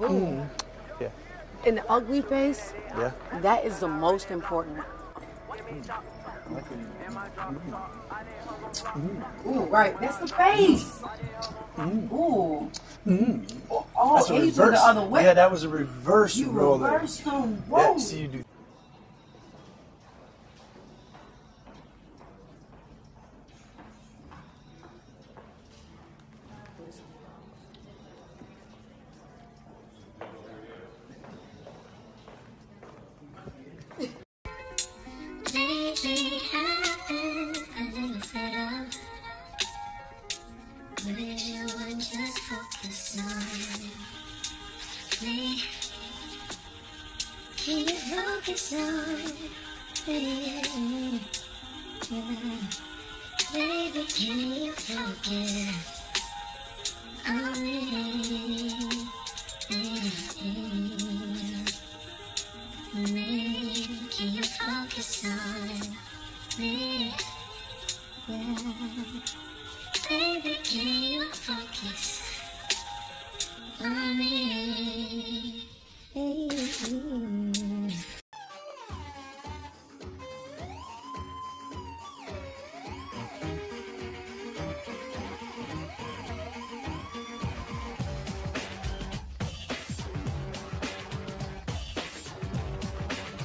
Mm. Yeah. In the ugly face, Yeah. that is the most important. Mm. Ooh, right. That's the face. Mm. Ooh. Oh, oh That's a and you took reverse. the other way. Yeah, that was a reverse you roller. reversed them. Yeah, Whoa. so you do. Can you focus on me? Yeah. Baby, can you focus on me? Yeah. Me, can you focus on me? Yeah. Baby, can